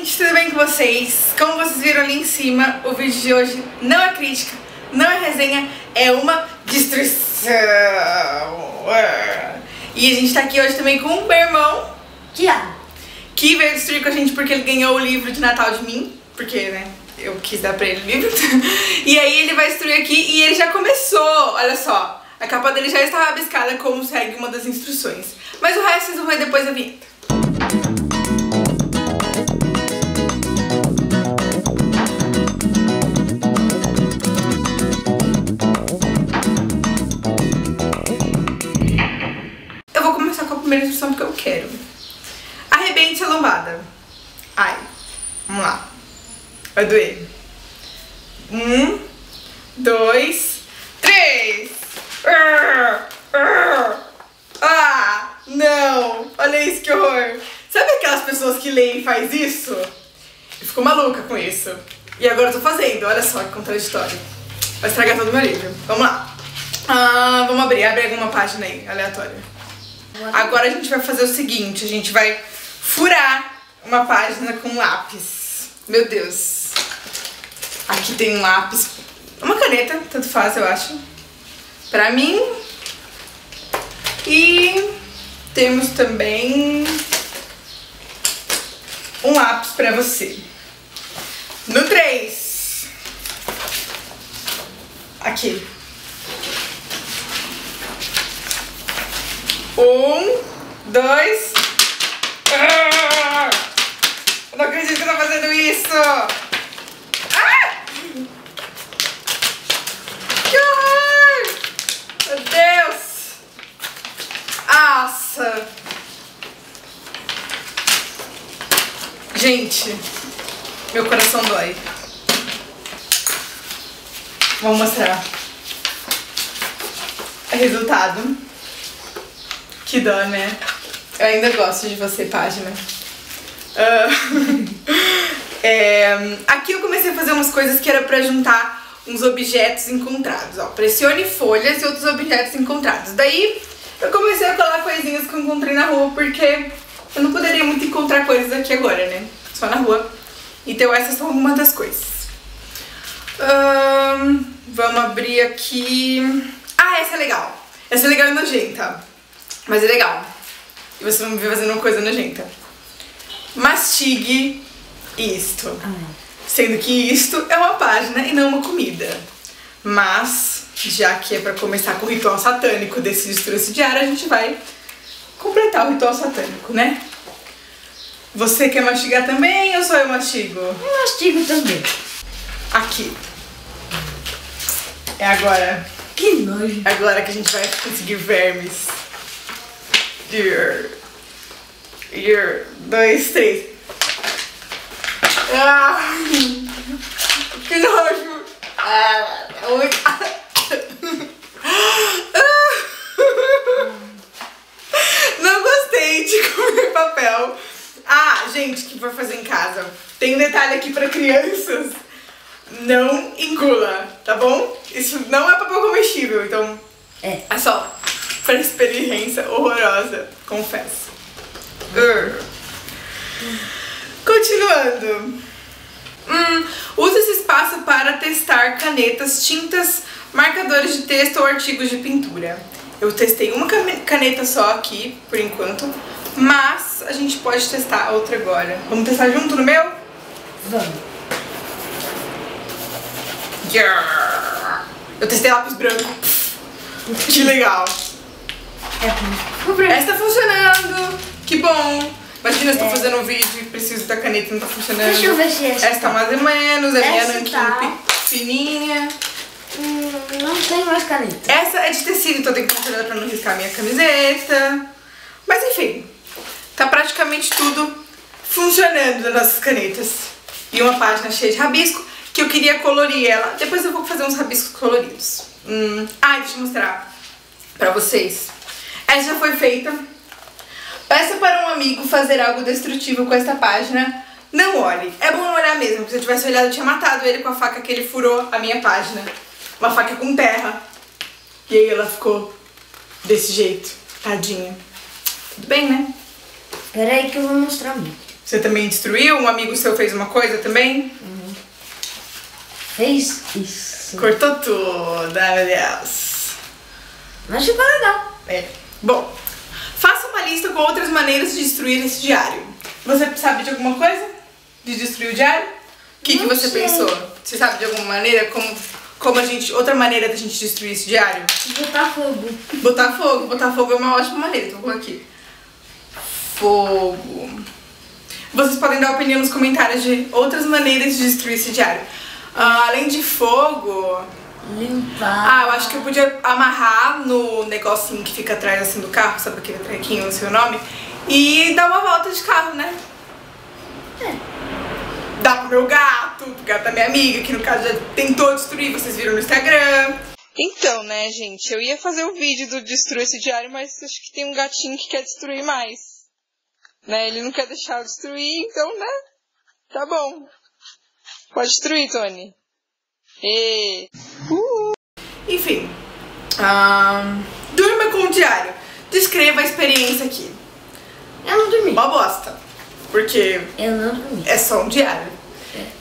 gente, tudo bem com vocês? Como vocês viram ali em cima, o vídeo de hoje não é crítica, não é resenha, é uma destruição. E a gente tá aqui hoje também com o meu irmão, Tiago. que veio destruir com a gente porque ele ganhou o livro de Natal de mim, porque, né, eu quis dar pra ele o livro. E aí ele vai destruir aqui e ele já começou, olha só. A capa dele já estava rabiscada como segue uma das instruções. Mas o resto vocês vão ver depois da vinheta. Primeira instrução porque eu quero. Arrebente a lombada. Ai. Vamos lá. Vai doer. Um, dois, três. Ah, não. Olha isso, que horror. Sabe aquelas pessoas que leem e faz isso? Eu fico maluca com isso. E agora eu tô fazendo. Olha só que contraditório. Vai estragar todo o meu livro. Vamos lá. Ah, vamos abrir. Abre alguma página aí, aleatória. Agora a gente vai fazer o seguinte, a gente vai furar uma página com lápis. Meu Deus. Aqui tem um lápis, uma caneta, tanto faz, eu acho. Pra mim. E temos também um lápis pra você. No 3. Aqui. Um, dois. Ah! Eu não acredito que eu tô fazendo isso! Ah! Que horror! Meu Deus! Nossa! Gente, meu coração dói. Vou mostrar. Resultado. Que dó, né? Eu ainda gosto de você, página. Ah, é, aqui eu comecei a fazer umas coisas que era pra juntar uns objetos encontrados. Ó, pressione folhas e outros objetos encontrados. Daí eu comecei a colar coisinhas que eu encontrei na rua, porque eu não poderia muito encontrar coisas aqui agora, né? Só na rua. Então essas são algumas das coisas. Vamos abrir aqui. Ah, essa é legal. Essa é legal e nojenta. Mas é legal. E você vai me ver fazendo uma coisa nojenta. Mastigue isto. Sendo que isto é uma página e não uma comida. Mas, já que é pra começar com o ritual satânico desse destruço diário, a gente vai completar o ritual satânico, né? Você quer mastigar também ou só eu mastigo? Eu mastigo também. Aqui. É agora. Que nojo. É agora que a gente vai conseguir vermes. Dear. Dear. Dois, três. Ah, que nojo. Ah, oi. Não gostei de comer papel. Ah, gente, que for fazer em casa. Tem um detalhe aqui pra crianças. Não engula, tá bom? Isso não é papel comestível, então É. é só pra experiência horrorosa, confesso. Urgh. Continuando. Hum, use esse espaço para testar canetas, tintas, marcadores de texto ou artigos de pintura. Eu testei uma caneta só aqui, por enquanto, mas a gente pode testar a outra agora. Vamos testar junto no meu? Vamos. Yeah. Eu testei lápis branco. Que legal. É. Essa tá funcionando. Que bom. Imagina se eu É. fazendo um vídeo e preciso da caneta e não tá funcionando. Deixa eu ver se essa Essa tá mais ou menos, a minha tá. pi- fininha. Hum, não tem mais caneta. Essa é de tecido, então eu tenho que tomar cuidado pra não riscar a minha camiseta. Mas enfim, tá praticamente tudo funcionando das nossas canetas. E uma página cheia de rabisco que eu queria colorir ela. Depois eu vou fazer uns rabiscos coloridos. Hum. Ah, deixa eu mostrar pra vocês. Essa já foi feita. Peça para um amigo fazer algo destrutivo com esta página. Não olhe. É bom não olhar mesmo, porque se eu tivesse olhado eu tinha matado ele com a faca que ele furou a minha página. Uma faca com terra. E aí ela ficou desse jeito. Tadinha. Tudo bem, né? Espera aí que eu vou mostrar muito. Você também destruiu? Um amigo seu fez uma coisa também? Fez isso. Cortou tudo, Deus. Mas ficou legal. É. Bom, faça uma lista com outras maneiras de destruir esse diário. Você sabe de alguma coisa? De destruir o diário? O que, que você sei. pensou? Você sabe de alguma maneira como, como a gente. Outra maneira da gente destruir esse diário? Botar fogo. Botar fogo. Botar fogo é uma ótima maneira. Então vou aqui. Fogo. Vocês podem dar opinião nos comentários de outras maneiras de destruir esse diário. Ah, além de fogo. Limpar. Ah, eu acho que eu podia amarrar no negocinho que fica atrás assim do carro, sabe aquele trequinho, não sei o nome, e dar uma volta de carro, né? É. Dá pro meu gato, pro gato da minha amiga, que no caso já tentou destruir, vocês viram no Instagram. Então, né, gente, eu ia fazer o vídeo do destruir esse diário, mas acho que tem um gatinho que quer destruir mais. Né, ele não quer deixar eu destruir, então, né, tá bom. Pode destruir, Tony. Enfim, ahn, durma com o diário. Descreva a experiência aqui. Eu não dormi. Uma bosta, porque Eu não dormi. é só um diário.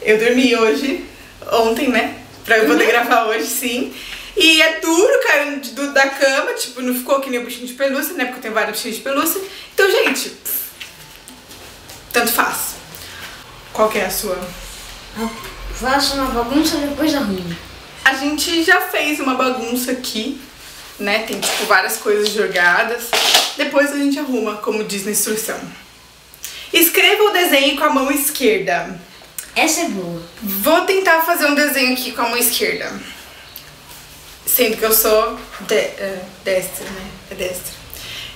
Eu dormi hoje, ontem, né? Pra eu poder gravar hoje, sim. E é duro, caiu do- da cama, tipo, não ficou que nem o bichinho de pelúcia, né? Porque eu tenho vários bichinhos de pelúcia. Então, gente, pff, tanto faz. Qual que é a sua? Eu faço uma bagunça depois arrumo. A gente já fez uma bagunça aqui, né? Tem, tipo, várias coisas jogadas. Depois a gente arruma, como diz na instrução. Escreva o desenho com a mão esquerda. Essa é boa. Vou tentar fazer um desenho aqui com a mão esquerda. Sendo que eu sou de, é, destra, né? É destra.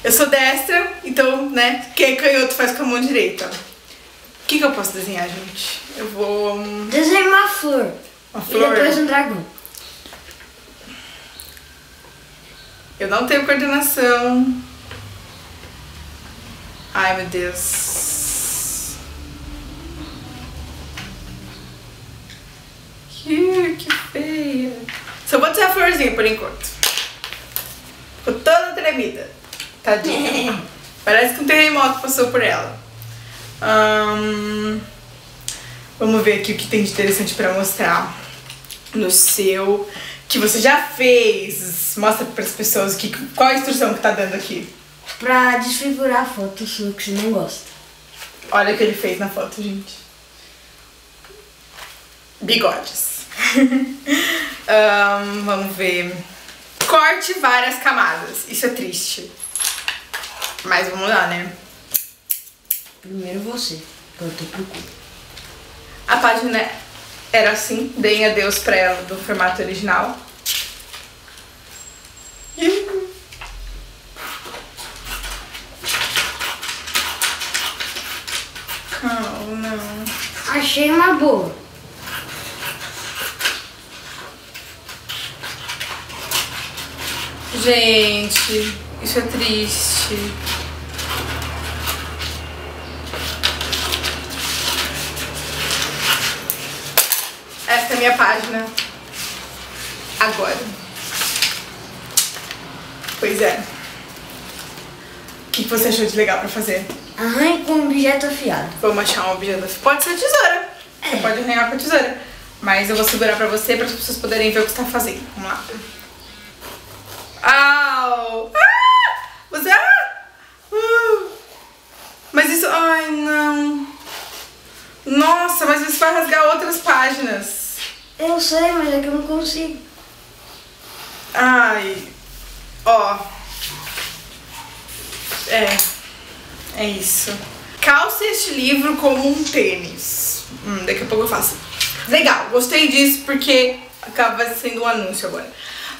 Eu sou destra, então, né? Quem é canhoto faz com a mão direita. O que, que eu posso desenhar, gente? Eu vou. hum, Desenho uma flor. Uma E flor. depois um dragão. Eu não tenho coordenação. Ai, meu Deus. Que, que feia. Só vou dizer a florzinha por enquanto. Ficou toda tremida. Tadinha. Parece que um terremoto passou por ela. Ahn, vamos ver aqui o que tem de interessante pra mostrar no seu que você já fez. Mostra para as pessoas que, qual a instrução que tá dando aqui. Pra desfigurar a foto sua que você não gosta. Olha o que ele fez na foto, gente. Bigodes. Ahn, vamos ver. Corte várias camadas. Isso é triste. Mas vamos lá, né? Primeiro você. que Eu tô procurando. A página era assim, deem adeus pra ela do formato original. Calma, não. Achei uma boa. Gente, isso é triste. Essa é a minha página. Agora. Pois é. O que você achou de legal pra fazer? Arranhe com um objeto afiado. Vamos achar um objeto. Pode ser tesoura. Você É. pode arranhar com a tesoura. Mas eu vou segurar pra você para as pessoas poderem ver o que você tá fazendo. Vamos lá. Au! Ah! Você. Ah! Uh! Mas isso. Ai, não. Nossa, mas isso vai rasgar outras páginas. Eu sei, mas é que eu não consigo. Ai. Ó. É. É isso. Calce este livro como um tênis. Hum, daqui a pouco eu faço. Legal, gostei disso porque acaba sendo um anúncio agora.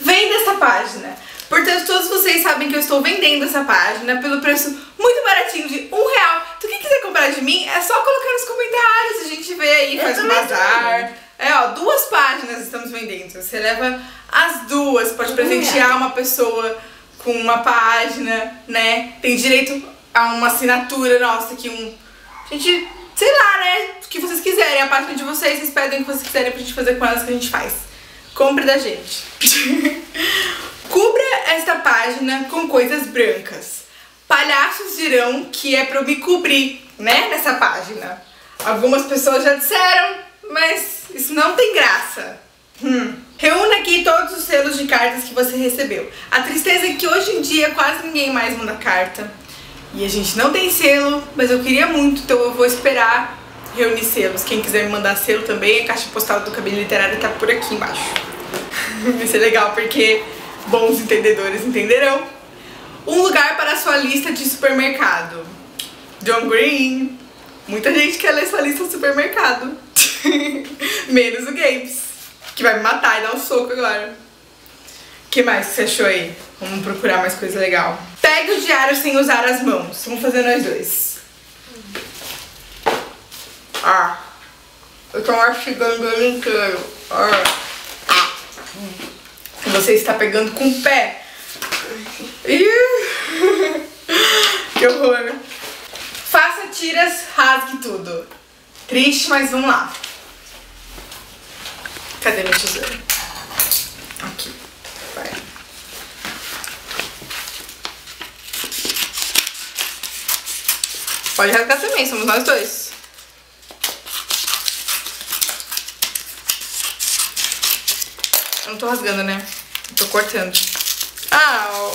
Venda essa página. Portanto, todos vocês sabem que eu estou vendendo essa página pelo preço muito baratinho de um real. Então, quem quiser comprar de mim, é só colocar nos comentários. A gente vê aí, faz um bazar. É, ó, duas páginas estamos vendendo. Você leva as duas, pode presentear uma pessoa com uma página, né? Tem direito a uma assinatura nossa aqui, um. Gente, sei lá, né? O que vocês quiserem, a página de vocês, vocês pedem o que vocês quiserem pra gente fazer com elas que a gente faz. Compre da gente. Esta página com coisas brancas. Palhaços dirão que é pra eu me cobrir né, nessa página. Algumas pessoas já disseram, mas isso não tem graça. Hum. Reúna aqui todos os selos de cartas que você recebeu. A tristeza é que hoje em dia quase ninguém mais manda carta. E a gente não tem selo, mas eu queria muito, então eu vou esperar reunir selos. Quem quiser me mandar selo também, a caixa postal do Cabelo Literário tá por aqui embaixo. Vai ser legal porque bons entendedores entenderão. Um lugar para sua lista de supermercado. John Green. Muita gente quer ler sua lista de supermercado. Menos o Games, que vai me matar e dar um soco agora. O que mais você achou aí? Vamos procurar mais coisa legal. Pegue o diário sem usar as mãos. Vamos fazer nós dois. Ah, eu tô mastigando ele inteiro. Ah. Ah. Você está pegando com o pé. Que horror. Faça tiras, rasgue tudo. Triste, mas vamos lá. Cadê meu tesouro? Aqui. Vai. Pode rasgar também, somos nós dois. Eu não tô rasgando, né? Tô cortando. Ó.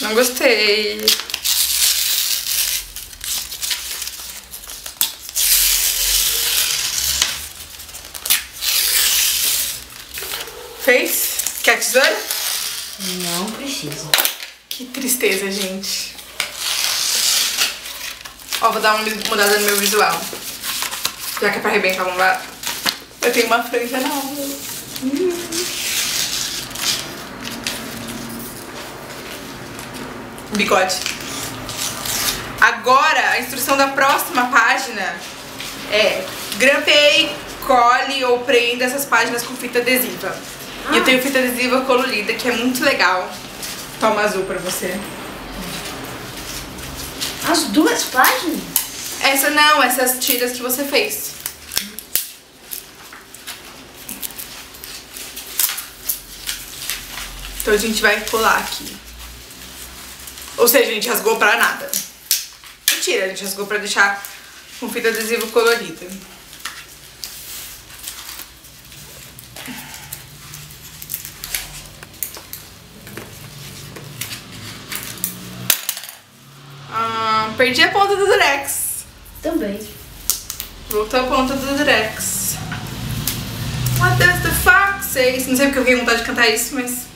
não gostei. Fez? Quer tesoura? Não precisa. Que tristeza, gente. Ó, vou dar uma mudada no meu visual. Já que é pra arrebentar a lombada. Eu tenho uma franja nova. Bigode. Agora, a instrução da próxima página é grampeie, cole ou prenda essas páginas com fita adesiva. E eu tenho fita adesiva colorida, que é muito legal. Toma azul pra você. As duas páginas? Essa não, essas tiras que você fez. Então a gente vai colar aqui. Ou seja, a gente rasgou pra nada. Mentira, a gente rasgou pra deixar com fita adesiva colorida. Ah, perdi a ponta do Durex. Também. Voltou a ponta do Durex. What does the fox say? Não sei porque eu fiquei vontade de cantar isso, mas.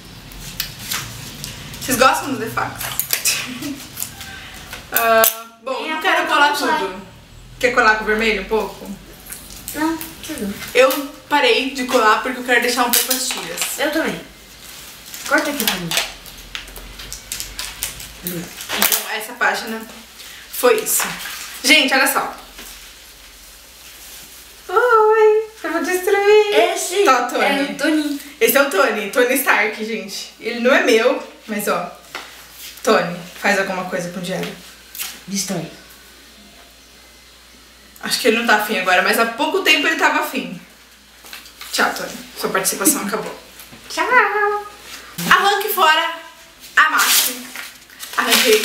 Vocês gostam do The Fox? Ah, bom, não quero colar tudo. Quer colar com o vermelho um pouco? Não, tudo. Eu parei de colar porque eu quero deixar um pouco as tiras. Eu também. Corta aqui pra mim. Então essa página foi isso. Gente, olha só. Oi, eu vou destruir. Esse Tá, Tony. é o Tony. Esse é o Tony, Tony Stark, gente. Ele não é meu, mas ó. Tony, faz alguma coisa com o diário. Destrói. Acho que ele não tá afim agora, mas há pouco tempo ele tava afim. Tchau, Tony. Sua participação acabou. Tchau. Arranque fora. Amasse. Arranquei.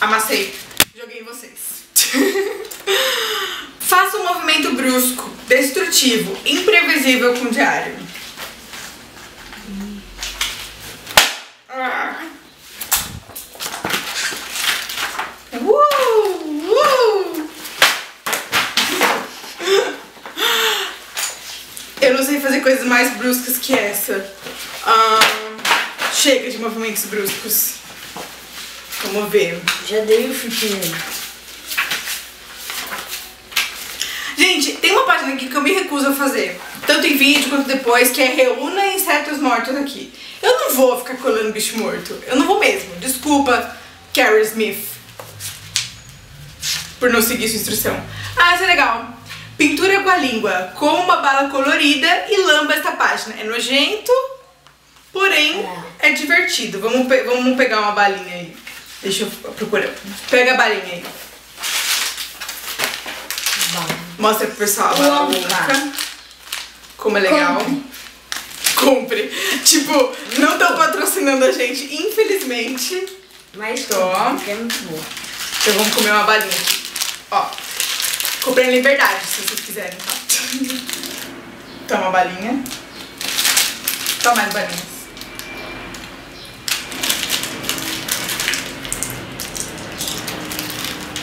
Amassei. Joguei em vocês. Faça um movimento brusco, destrutivo, imprevisível com o diário. Ah. Uh, uh. Eu não sei fazer coisas mais bruscas que essa. Chega de movimentos bruscos. Vamos ver. Já dei o nele. Gente, tem uma página aqui que eu me recuso a fazer. Tanto em vídeo quanto depois, que é Reúna insetos mortos aqui. Eu não vou ficar colando bicho morto. Eu não vou mesmo. Desculpa, Carrie Smith. Por não seguir sua instrução. Ah, isso é legal. Pintura com a língua, com uma bala colorida e lamba esta página. É nojento, porém é divertido. Vamos, pe- vamos pegar uma balinha aí. Deixa eu procurar. Pega a balinha aí. Mostra pro pessoal a bala louca. Como é legal. Compre. Tipo, não estão patrocinando a gente, infelizmente. Mas Tô. é muito boa. Então vamos comer uma balinha aqui. Ó, comprei Liberdade, se vocês quiserem, tá? Toma balinha. Toma mais balinhas.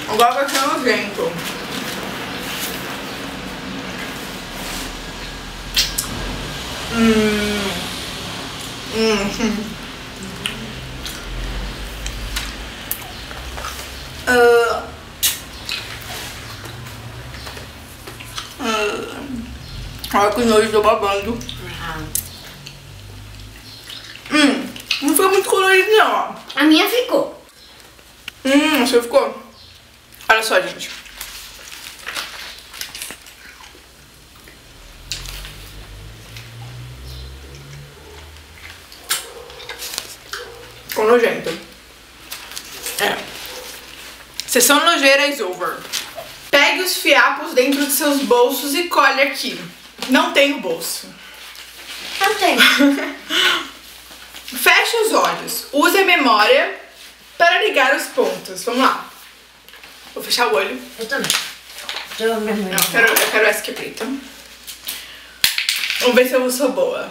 Agora vai ser nojento. Hum. Hum. Olha que nojo, tô babando. Hum, não foi muito colorido não, ó. A minha ficou. Hum, você ficou? Olha só, gente. Ficou nojento. É. Sessão nojeira is over. Pegue os fiapos dentro de seus bolsos e colhe aqui. Não tenho bolso. Não tem. Feche os olhos. Use a memória para ligar os pontos. Vamos lá. Vou fechar o olho. Eu também. Eu Não, eu quero, eu quero essa que preta. Vamos ver se eu sou boa.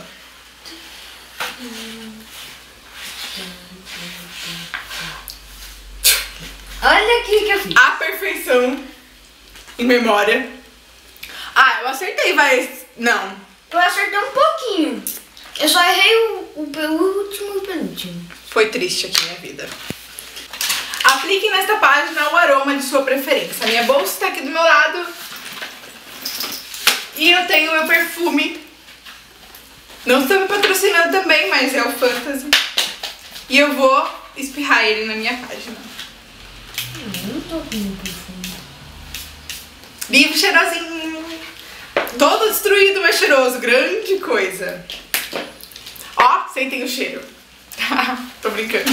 Olha aqui que eu fiz. A perfeição em memória. Ah, eu acertei, vai. Não. Eu acertei um pouquinho. Eu só errei o, o, o último e o penúltimo. Foi triste aqui minha vida. Aplique nesta página o aroma de sua preferência. A minha bolsa está aqui do meu lado. E eu tenho meu perfume. Não estou me patrocinando também, mas é o Fantasy. E eu vou espirrar ele na minha página. Eu não tô com um perfume. Vivo cheirosinho. Todo destruído, mas cheiroso. Grande coisa. Ó, sentem o cheiro. Tô brincando.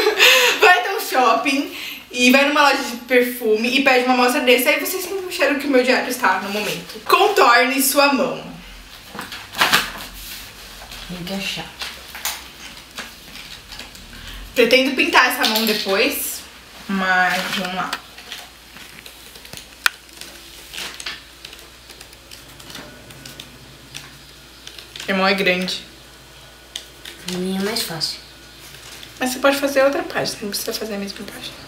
Vai até um shopping e vai numa loja de perfume e pede uma amostra desse. Aí você sente o cheiro que o meu diário está no momento. Contorne sua mão. Tem que achar. Pretendo pintar essa mão depois, mas vamos lá. Minha mão é grande. A minha é mais fácil. Mas você pode fazer outra página, não precisa fazer a mesma página.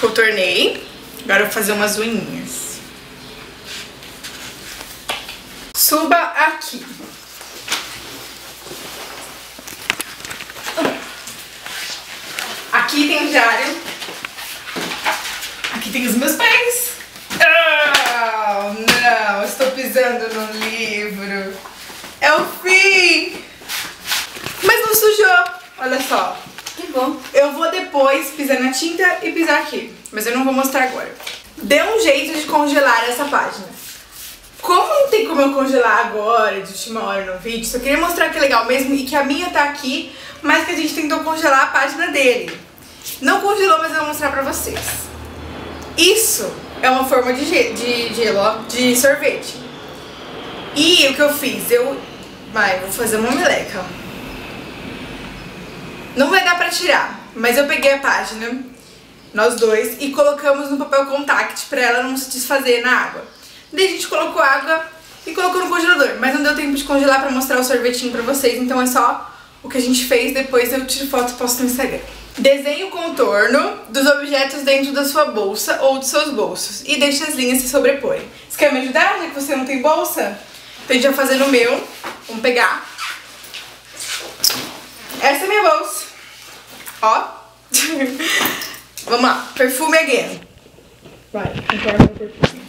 Contornei. Agora eu vou fazer umas unhinhas. Suba aqui. Aqui tem o diário. Aqui tem os meus pés. Ah, não, estou pisando no livro. É o fim. Mas não sujou. Olha só. Que bom. Eu vou depois pisar na tinta e pisar aqui. Mas eu não vou mostrar agora. Dê um jeito de congelar essa página. Como não tem como eu congelar agora, de última hora no vídeo, só queria mostrar que é legal mesmo e que a minha tá aqui, mas que a gente tentou congelar a página dele. Não congelou, mas eu vou mostrar pra vocês. Isso é uma forma de, ge de gelo, ó, de sorvete. E o que eu fiz? Eu. Vai, vou fazer uma meleca. Não vai dar pra tirar, mas eu peguei a página, nós dois, e colocamos no papel contact pra ela não se desfazer na água. Daí a gente colocou água e colocou no congelador, mas não deu tempo de congelar pra mostrar o sorvetinho pra vocês, então é só o que a gente fez, depois eu tiro foto e posto no Instagram. Desenhe o contorno dos objetos dentro da sua bolsa ou dos seus bolsos e deixe as linhas se sobreporem. Você quer me ajudar, já que você não tem bolsa? Então a gente vai fazer no meu. Vamos pegar. Essa é minha bolsa. Ó. Vamos lá. Perfume again. Vai, conforme o perfume.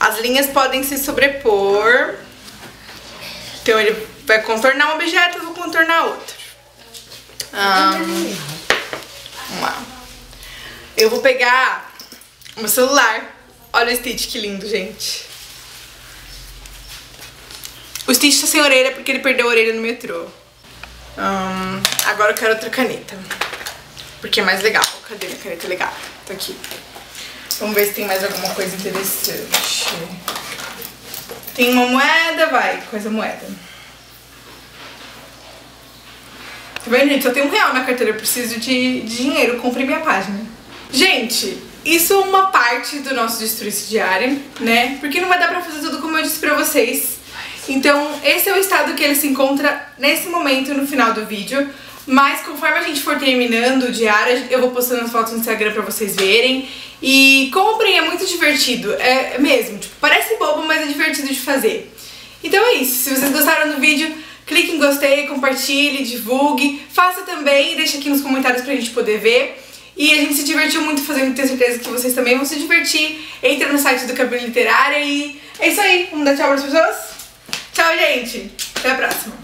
As linhas podem se sobrepor. Então ele vai contornar um objeto, eu vou contornar outro. Ah, vamos lá. Eu vou pegar o meu celular. Olha o Stitch, que lindo, gente. O Stitch tá sem orelha porque ele perdeu a orelha no metrô. Agora eu quero outra caneta. Porque é mais legal. Cadê minha caneta legal? Tá aqui. Vamos ver se tem mais alguma coisa interessante. Tem uma moeda, vai, coisa moeda. Tá vendo, gente? Só tem um real na carteira, eu preciso de, de dinheiro, compre minha página. Gente, isso é uma parte do nosso destruíço diário, né? Porque não vai dar pra fazer tudo como eu disse pra vocês. Então, esse é o estado que ele se encontra nesse momento no final do vídeo. Mas conforme a gente for terminando o diário, eu vou postando as fotos no Instagram pra vocês verem. E comprem, é muito divertido, é mesmo, tipo, parece bobo, mas é divertido de fazer. Então é isso, se vocês gostaram do vídeo, clique em gostei, compartilhe, divulgue, faça também, deixa aqui nos comentários pra gente poder ver. E a gente se divertiu muito fazendo, tenho certeza que vocês também vão se divertir. Entra no site do Cabelo Literária e é isso aí. Vamos dar tchau para as pessoas? Tchau, gente. Até a próxima.